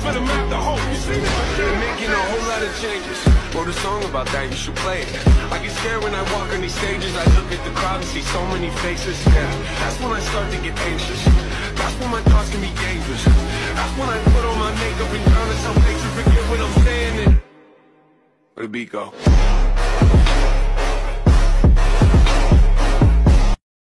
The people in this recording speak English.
for the map, the hope. You see me? They're making a whole lot of changes. Wrote a song about that, you should play it. I get scared when I walk on these stages. I look at the crowd and see so many faces. Yeah, that's when I start to get anxious. That's when my thoughts can be dangerous. That's when I put on my makeup and drown in some place to forget what I'm saying. And where the beat go?